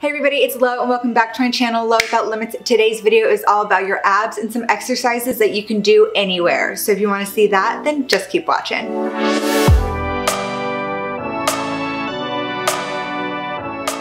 Hey everybody, it's Lo and welcome back to my channel, Lo Without Limits. Today's video is all about your abs and some exercises that you can do anywhere. So if you wanna see that, then just keep watching.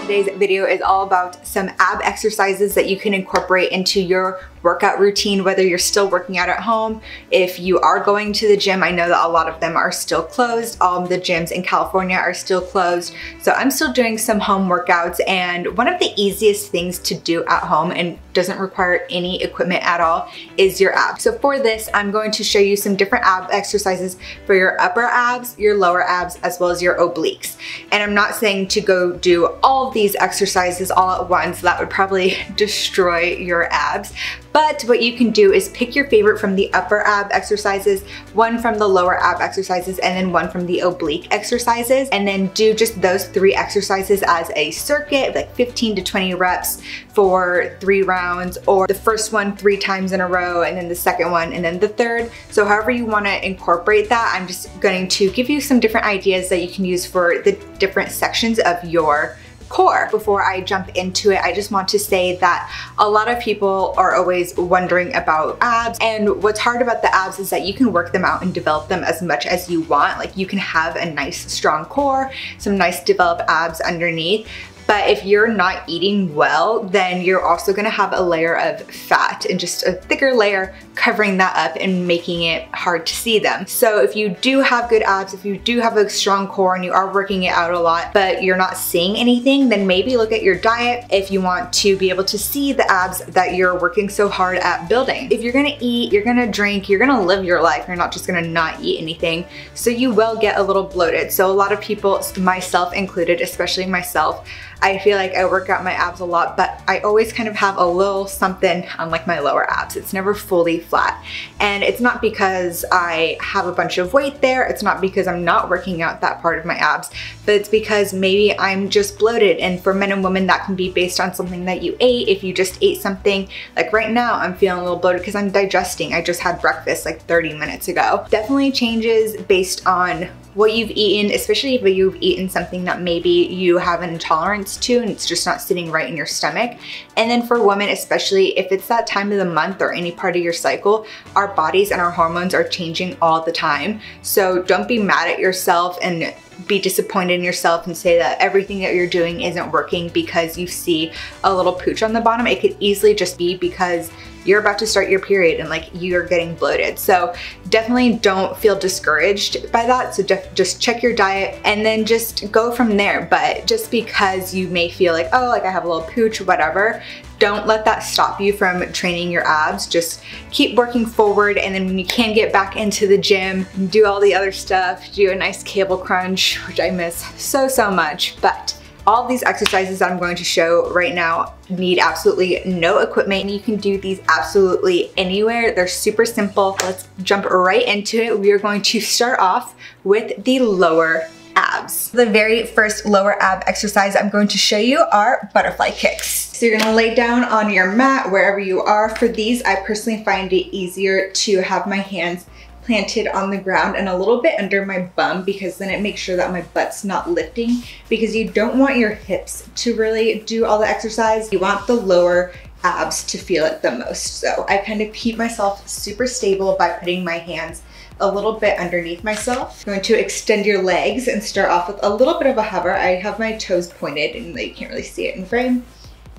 Today's video is all about some ab exercises that you can incorporate into your workout routine, whether you're still working out at home, if you are going to the gym, I know that a lot of them are still closed. All the gyms in California are still closed. So I'm still doing some home workouts and one of the easiest things to do at home and doesn't require any equipment at all is your abs. So for this, I'm going to show you some different ab exercises for your upper abs, your lower abs, as well as your obliques. And I'm not saying to go do all of these exercises all at once. That would probably destroy your abs. But what you can do is pick your favorite from the upper ab exercises, one from the lower ab exercises, and then one from the oblique exercises, and then do just those three exercises as a circuit, like 15 to 20 reps for three rounds, or the first one three times in a row, and then the second one, and then the third. So however you wanna incorporate that, I'm just going to give you some different ideas that you can use for the different sections of your core. Before I jump into it, I just want to say that a lot of people are always wondering about abs and what's hard about the abs is that you can work them out and develop them as much as you want. Like you can have a nice strong core, some nice developed abs underneath, but if you're not eating well, then you're also gonna have a layer of fat and just a thicker layer covering that up and making it hard to see them. So if you do have good abs, if you do have a strong core and you are working it out a lot, but you're not seeing anything, then maybe look at your diet if you want to be able to see the abs that you're working so hard at building. If you're gonna eat, you're gonna drink, you're gonna live your life. You're not just gonna not eat anything. So you will get a little bloated. So a lot of people, myself included, especially myself, I feel like I work out my abs a lot, but I always kind of have a little something on like my lower abs. It's never fully flat. And it's not because I have a bunch of weight there. It's not because I'm not working out that part of my abs, but it's because maybe I'm just bloated. And for men and women, that can be based on something that you ate. If you just ate something, like right now, I'm feeling a little bloated because I'm digesting. I just had breakfast like 30 minutes ago. Definitely changes based on what you've eaten, especially if you've eaten something that maybe you have an intolerance to and it's just not sitting right in your stomach. And then for women, especially if it's that time of the month or any part of your cycle, our bodies and our hormones are changing all the time. So don't be mad at yourself and be disappointed in yourself and say that everything that you're doing isn't working because you see a little pooch on the bottom. It could easily just be because you're about to start your period and like you're getting bloated. So definitely don't feel discouraged by that. So just check your diet and then just go from there. But just because you may feel like, oh, like I have a little pooch, whatever, don't let that stop you from training your abs. Just keep working forward and then when you can get back into the gym, and do all the other stuff, do a nice cable crunch, which I miss so, so much. But all these exercises that I'm going to show right now need absolutely no equipment and you can do these absolutely anywhere. They're super simple. Let's jump right into it. We are going to start off with the lower abs. The very first lower ab exercise I'm going to show you are butterfly kicks. So you're gonna lay down on your mat wherever you are. For these, I personally find it easier to have my hands planted on the ground and a little bit under my bum because then it makes sure that my butt's not lifting because you don't want your hips to really do all the exercise. You want the lower abs to feel it the most. So I kind of keep myself super stable by putting my hands a little bit underneath myself. I'm going to extend your legs and start off with a little bit of a hover. I have my toes pointed and you can't really see it in frame.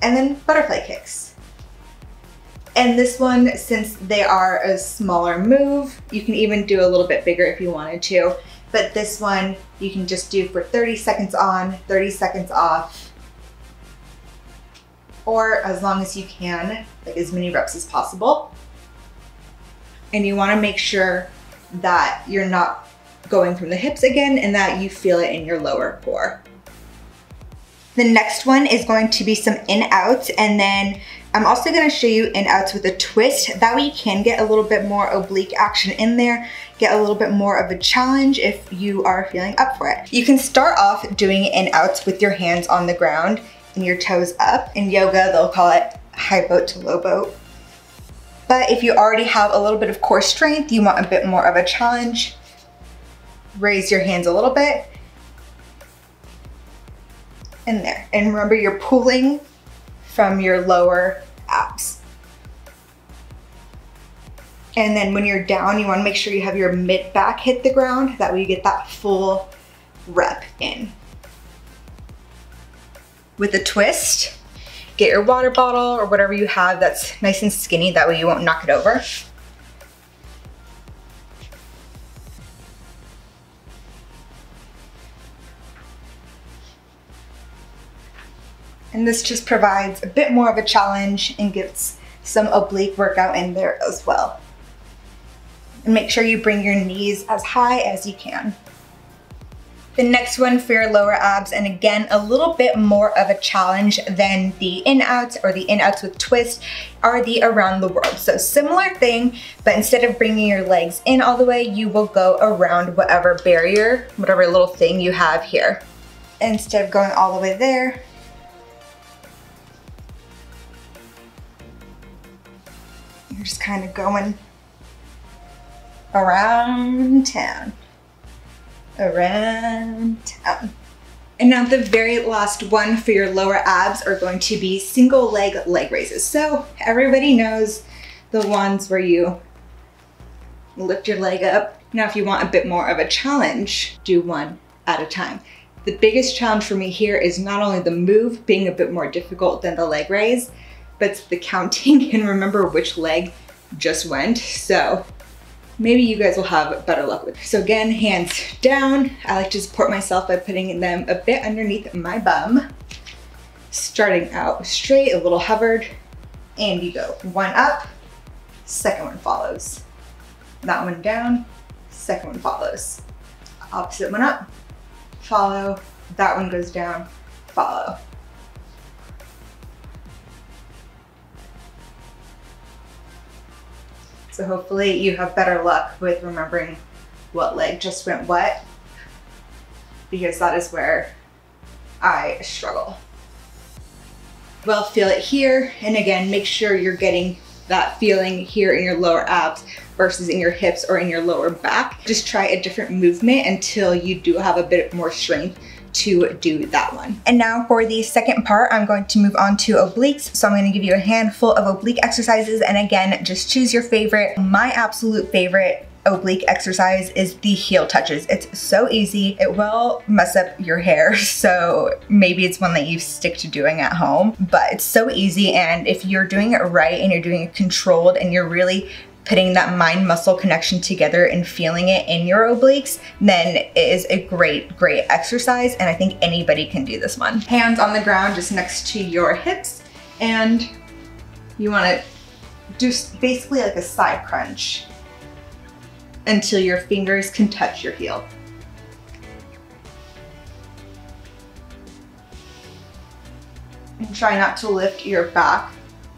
And then butterfly kicks. And this one, since they are a smaller move, you can even do a little bit bigger if you wanted to. But this one, you can just do for 30 seconds on, 30 seconds off, or as long as you can, like as many reps as possible. And you wanna make sure that you're not going from the hips again and that you feel it in your lower core. The next one is going to be some in outs and then I'm also gonna show you in outs with a twist. That way you can get a little bit more oblique action in there, get a little bit more of a challenge if you are feeling up for it. You can start off doing in outs with your hands on the ground and your toes up. In yoga, they'll call it high boat to low boat. But if you already have a little bit of core strength, you want a bit more of a challenge, raise your hands a little bit. In there. And remember, you're pulling from your lower abs. And then when you're down, you wanna make sure you have your mid back hit the ground. That way you get that full rep in. With a twist, get your water bottle or whatever you have that's nice and skinny. That way you won't knock it over. And this just provides a bit more of a challenge and gets some oblique workout in there as well. And make sure you bring your knees as high as you can. The next one for your lower abs, and again, a little bit more of a challenge than the in-outs or the in-outs with twist, are the around the world. So similar thing, but instead of bringing your legs in all the way, you will go around whatever barrier, whatever little thing you have here. Instead of going all the way there, you're just kind of going around town. Around town. And now the very last one for your lower abs are going to be single leg leg raises. So everybody knows the ones where you lift your leg up. Now if you want a bit more of a challenge, do one at a time. The biggest challenge for me here is not only the move being a bit more difficult than the leg raise, but the counting and remember which leg just went. So maybe you guys will have better luck with. So again, hands down. I like to support myself by putting them a bit underneath my bum. Starting out straight, a little hovered, and you go. One up, second one follows. That one down, second one follows. Opposite one up, follow. That one goes down, follow. So hopefully you have better luck with remembering what leg just went what because that is where I struggle. Well, feel it here. And again, make sure you're getting that feeling here in your lower abs versus in your hips or in your lower back. Just try a different movement until you do have a bit more strength to do that one. And now for the second part, I'm going to move on to obliques. So I'm gonna give you a handful of oblique exercises. And again, just choose your favorite. My absolute favorite oblique exercise is the heel touches. It's so easy. It will mess up your hair, so maybe it's one that you stick to doing at home, but it's so easy and if you're doing it right and you're doing it controlled and you're really putting that mind muscle connection together and feeling it in your obliques, then it is a great, great exercise. And I think anybody can do this one. Hands on the ground just next to your hips. And you wanna do basically like a side crunch until your fingers can touch your heel. And try not to lift your back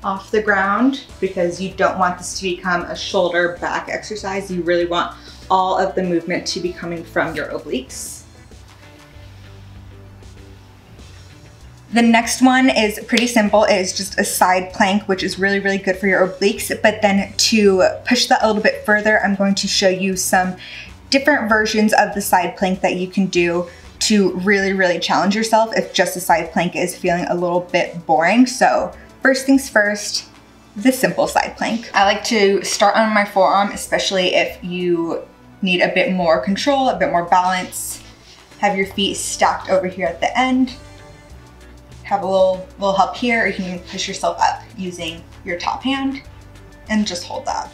off the ground because you don't want this to become a shoulder back exercise. You really want all of the movement to be coming from your obliques. The next one is pretty simple. It is just a side plank, which is really, really good for your obliques. But then to push that a little bit further, I'm going to show you some different versions of the side plank that you can do to really, really challenge yourself if just a side plank is feeling a little bit boring. So First things first, the simple side plank. I like to start on my forearm, especially if you need a bit more control, a bit more balance. Have your feet stacked over here at the end. Have a little, little help here, or you can push yourself up using your top hand and just hold that.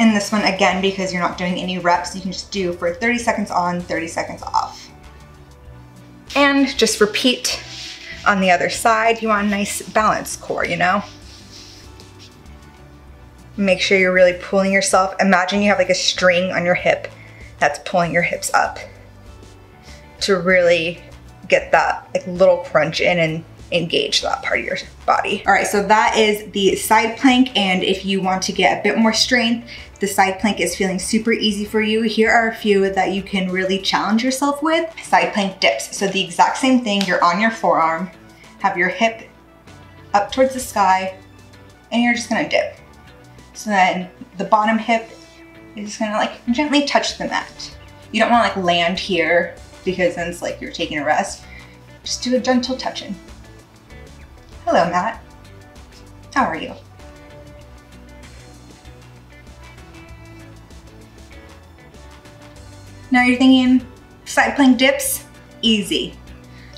And this one, again, because you're not doing any reps, you can just do for 30 seconds on, 30 seconds off. And just repeat on the other side, you want a nice balanced core, you know? Make sure you're really pulling yourself. Imagine you have like a string on your hip that's pulling your hips up to really get that like little crunch in and engage that part of your body. All right, so that is the side plank. And if you want to get a bit more strength, the side plank is feeling super easy for you. Here are a few that you can really challenge yourself with. Side plank dips. So the exact same thing, you're on your forearm, have your hip up towards the sky, and you're just gonna dip. So then the bottom hip is just gonna like gently touch the mat. You don't wanna like land here because then it's like you're taking a rest. Just do a gentle touching. Hello, Matt. How are you? Now you're thinking, side plank dips? Easy.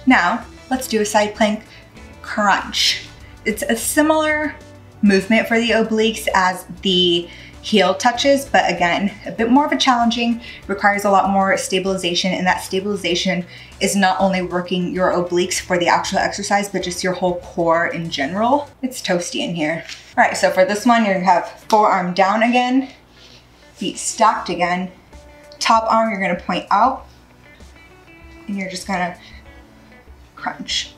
Now, let's do a side plank crunch. It's a similar movement for the obliques as the heel touches, but again, a bit more of a challenging, requires a lot more stabilization, and that stabilization is not only working your obliques for the actual exercise, but just your whole core in general. It's toasty in here. All right, so for this one, you're gonna have forearm down again, feet stacked again, top arm you're gonna point out, and you're just gonna crunch.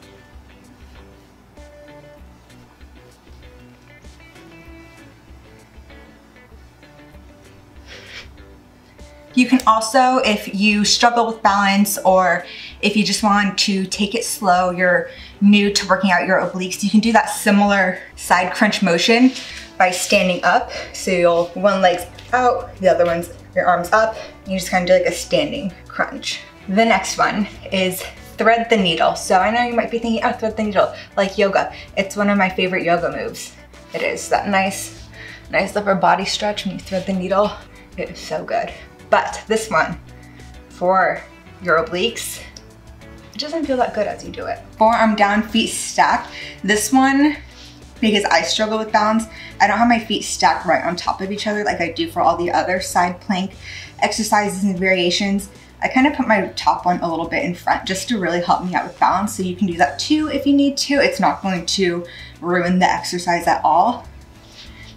You can also, if you struggle with balance or if you just want to take it slow, you're new to working out your obliques, you can do that similar side crunch motion by standing up. So you'll, one leg's out, the other one's, your arms up, you just kind of do like a standing crunch. The next one is thread the needle. So I know you might be thinking, oh, thread the needle, like yoga. It's one of my favorite yoga moves. It is that nice, nice upper body stretch when you thread the needle. It is so good. But this one, for your obliques, it doesn't feel that good as you do it. Forearm down, feet stacked. This one, because I struggle with balance, I don't have my feet stacked right on top of each other like I do for all the other side plank exercises and variations. I kind of put my top one a little bit in front just to really help me out with balance. So you can do that too if you need to. It's not going to ruin the exercise at all.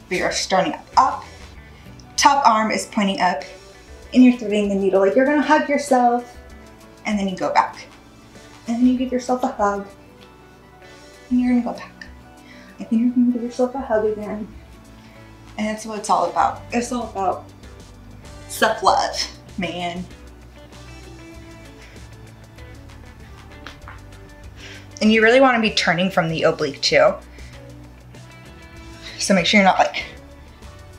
We are starting up, up. Top arm is pointing up and you're threading the needle. Like you're gonna hug yourself and then you go back. And then you give yourself a hug and you're gonna go back. And then you're gonna give yourself a hug again. And that's what it's all about. It's all about self-love, man. And you really wanna be turning from the oblique too. So make sure you're not like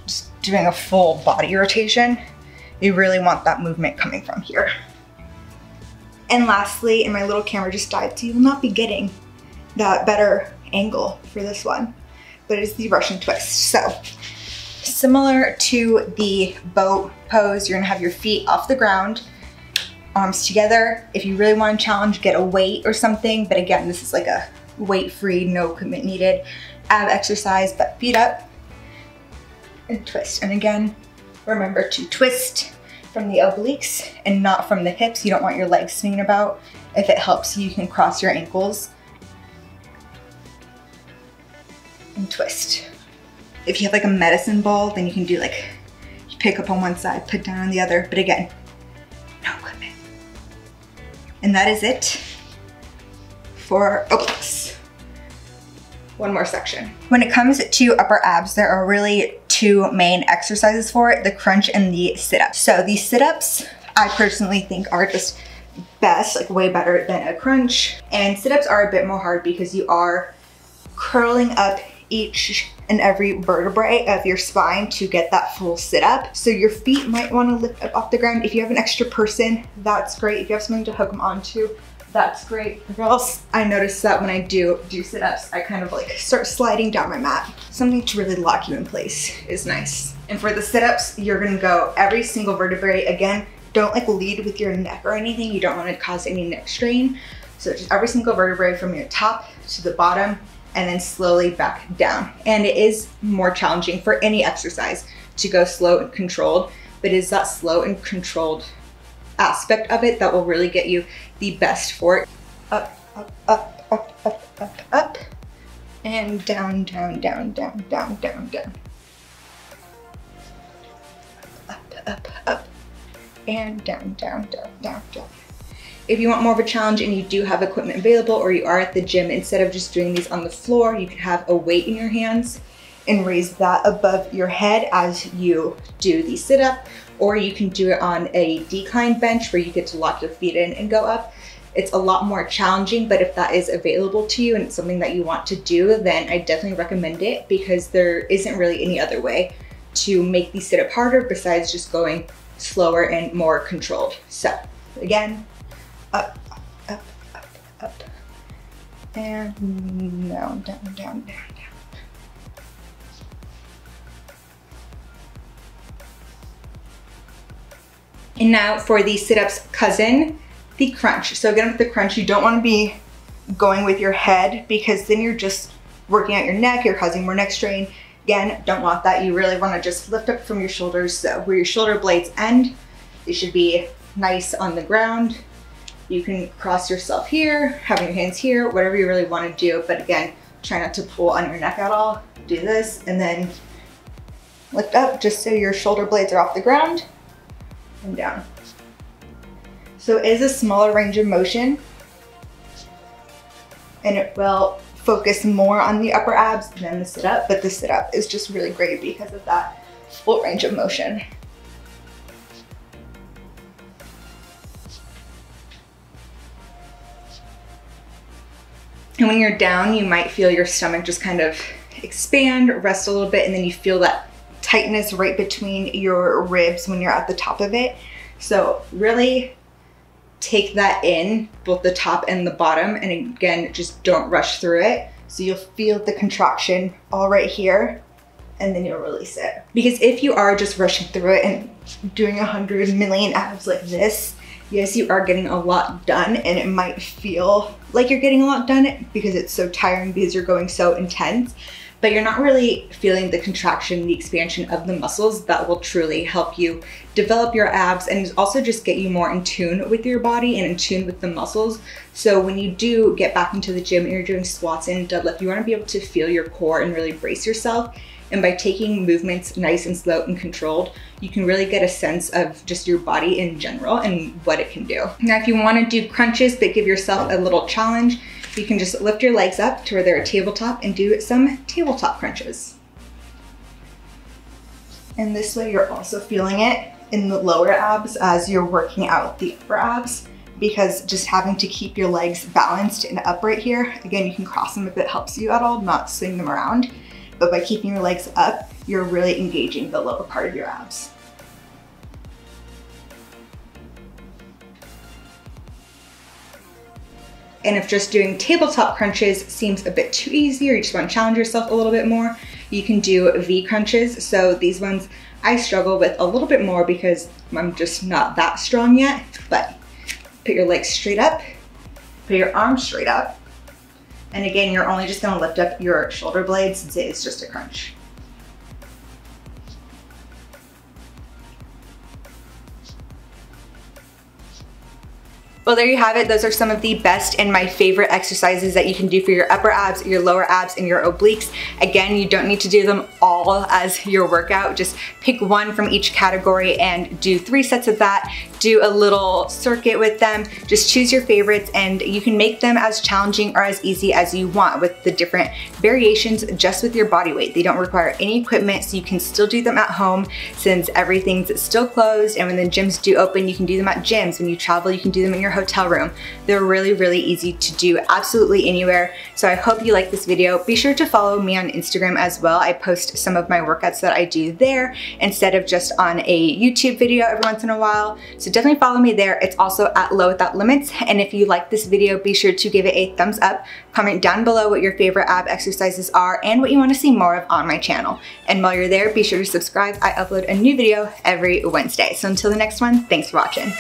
just doing a full body rotation you really want that movement coming from here. And lastly, and my little camera just died, so you will not be getting that better angle for this one, but it is the Russian twist. So similar to the boat pose, you're gonna have your feet off the ground, arms together. If you really wanna challenge, get a weight or something, but again, this is like a weight-free, no equipment needed ab exercise, but feet up and twist. And again, remember to twist from the obliques and not from the hips. You don't want your legs swinging about. If it helps you, can cross your ankles and twist. If you have like a medicine ball, then you can do like, you pick up on one side, put down on the other, but again, no equipment. And that is it for obliques. One more section. When it comes to upper abs, there are really two main exercises for it, the crunch and the sit-ups. So these sit-ups, I personally think are just best, like way better than a crunch. And sit-ups are a bit more hard because you are curling up each and every vertebrae of your spine to get that full sit up. So your feet might wanna lift up off the ground. If you have an extra person, that's great. If you have something to hook them onto, that's great. Else I notice that when I do do sit-ups, I kind of like start sliding down my mat. Something to really lock you in place is nice. And for the sit-ups, you're gonna go every single vertebrae. Again, don't like lead with your neck or anything. You don't wanna cause any neck strain. So just every single vertebrae from your top to the bottom and then slowly back down. And it is more challenging for any exercise to go slow and controlled, but it is that slow and controlled aspect of it that will really get you the best for it. Up, up, up, up, up, up, up, and down, down, down, down, down, down, down. Up, up, up, and down, down, down, down, down. If you want more of a challenge and you do have equipment available or you are at the gym, instead of just doing these on the floor, you can have a weight in your hands and raise that above your head as you do the sit up or you can do it on a decline bench where you get to lock your feet in and go up. It's a lot more challenging, but if that is available to you and it's something that you want to do, then I definitely recommend it because there isn't really any other way to make the sit up harder besides just going slower and more controlled. So again, up, up, up, up, And down, down, down, down, And now for the sit-ups cousin, the crunch. So again with the crunch, you don't wanna be going with your head because then you're just working out your neck, you're causing more neck strain. Again, don't want that. You really wanna just lift up from your shoulders so where your shoulder blades end, they should be nice on the ground. You can cross yourself here, have your hands here, whatever you really wanna do. But again, try not to pull on your neck at all. Do this and then lift up just so your shoulder blades are off the ground and down. So it is a smaller range of motion and it will focus more on the upper abs than the sit up, but the sit up is just really great because of that full range of motion. And when you're down, you might feel your stomach just kind of expand, rest a little bit, and then you feel that tightness right between your ribs when you're at the top of it. So really take that in, both the top and the bottom. And again, just don't rush through it. So you'll feel the contraction all right here and then you'll release it. Because if you are just rushing through it and doing a hundred million abs like this, yes, you are getting a lot done and it might feel like you're getting a lot done because it's so tiring because you're going so intense but you're not really feeling the contraction, the expansion of the muscles that will truly help you develop your abs and also just get you more in tune with your body and in tune with the muscles. So when you do get back into the gym and you're doing squats and deadlift, you wanna be able to feel your core and really brace yourself. And by taking movements nice and slow and controlled, you can really get a sense of just your body in general and what it can do. Now, if you wanna do crunches, but give yourself a little challenge, you can just lift your legs up to where they're a tabletop and do some tabletop crunches. And this way you're also feeling it in the lower abs as you're working out the upper abs because just having to keep your legs balanced and upright here, again, you can cross them if it helps you at all, not swing them around. But by keeping your legs up, you're really engaging the lower part of your abs. And if just doing tabletop crunches seems a bit too easy or you just want to challenge yourself a little bit more, you can do V crunches. So these ones I struggle with a little bit more because I'm just not that strong yet, but put your legs straight up, put your arms straight up. And again, you're only just gonna lift up your shoulder blades since it is just a crunch. Well, there you have it. Those are some of the best and my favorite exercises that you can do for your upper abs, your lower abs, and your obliques. Again, you don't need to do them all as your workout. Just pick one from each category and do three sets of that. Do a little circuit with them. Just choose your favorites and you can make them as challenging or as easy as you want with the different variations just with your body weight. They don't require any equipment, so you can still do them at home since everything's still closed. And when the gyms do open, you can do them at gyms. When you travel, you can do them in your hotel room. They're really, really easy to do absolutely anywhere. So I hope you like this video. Be sure to follow me on Instagram as well. I post some of my workouts that I do there instead of just on a YouTube video every once in a while. So definitely follow me there. It's also at Lo Without Limits. And if you like this video, be sure to give it a thumbs up. Comment down below what your favorite ab exercises are and what you want to see more of on my channel. And while you're there, be sure to subscribe. I upload a new video every Wednesday. So until the next one, thanks for watching.